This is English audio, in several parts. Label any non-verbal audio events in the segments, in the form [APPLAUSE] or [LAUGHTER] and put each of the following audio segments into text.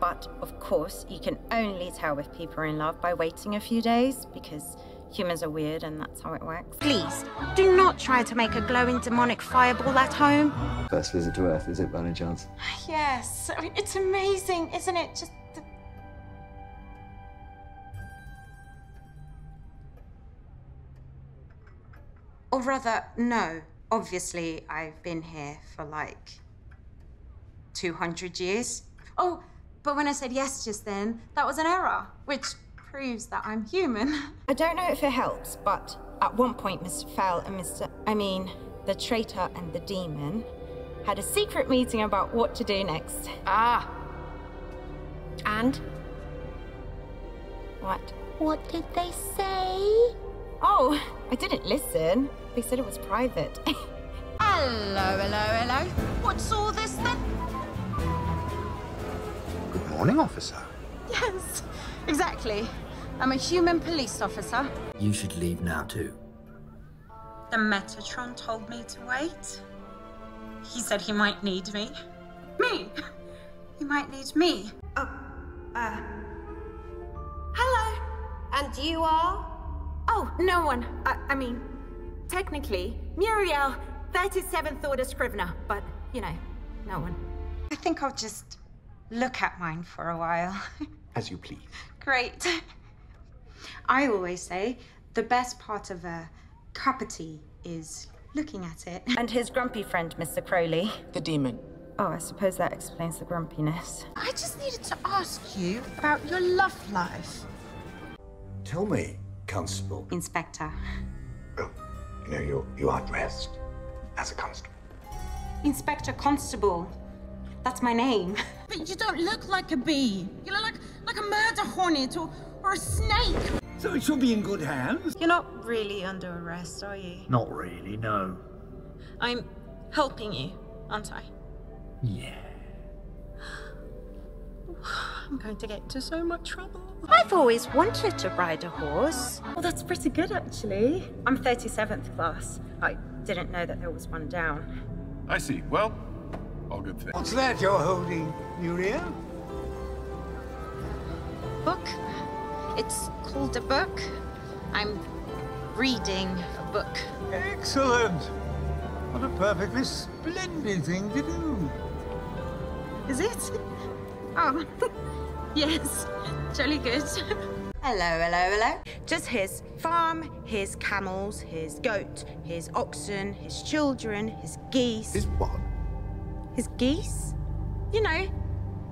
But of course, you can only tell if people are in love by waiting a few days because humans are weird and that's how it works. Please, do not try to make a glowing demonic fireball at home. First visit to Earth, is it by any chance? Yes, I mean, it's amazing, isn't it? Just the... Or rather, no. Obviously, I've been here for like 200 years. Oh, but when I said yes just then, that was an error, which proves that I'm human. I don't know if it helps, but at one point, Mr. Fell and Mr. I mean, the traitor and the demon had a secret meeting about what to do next. Ah. And? What? What did they say? Oh, I didn't listen. They said it was private. [LAUGHS] Hello, hello, hello. Good morning, officer. Yes, exactly. I'm a human police officer. You should leave now, too. The Metatron told me to wait. He said he might need me. Me? He might need me. Oh, uh. Hello. And you are? Oh, no one. I, I mean, technically, Muriel, 37th Order Scrivener, but, you know, no one. I think I'll just look at mine for a while. [LAUGHS] As you please. Great. I always say the best part of a cup of tea is looking at it. [LAUGHS] and his grumpy friend, Mr. Crowley. The demon. Oh, I suppose that explains the grumpiness. I just needed to ask you about your love life. Tell me, Constable. Inspector. Well, you know, you you are dressed as a constable. Inspector Constable. That's my name. [LAUGHS] But you don't look like a bee. You look like like a murder hornet or, or a snake. So it should be in good hands. You're not really under arrest, are you? Not really, no. I'm helping you, aren't I? Yeah. [SIGHS] I'm going to get into so much trouble. I've always wanted to ride a horse. Well, that's pretty good, actually. I'm 37th class. I didn't know that there was one down. I see. Well, all good things. What's that you're holding, Muriel? Book? It's called a book. I'm reading a book. Excellent. What a perfectly splendid thing to do. Is it? Oh, [LAUGHS] yes. Jolly good. Hello, hello, hello. Just his farm, his camels, his goat, his oxen, his children, his geese. Is what? His geese? You know,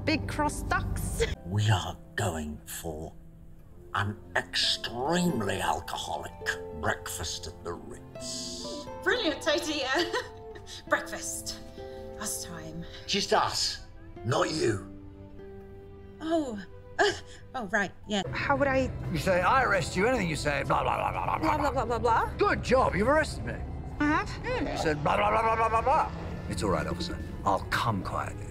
big cross ducks. We are going for an extremely alcoholic breakfast at the Ritz. Brilliant idea. Breakfast. Us time. Just us, not you. Oh. Uh, oh, right, yeah. How would I. You say, I arrest you, anything you say, blah, blah, blah, blah, blah, Blah, blah, blah, blah, blah. Good job, you've arrested me. I have? Yeah, you said blah, blah, blah, blah, blah, blah, blah. It's all right, officer. I'll come quietly.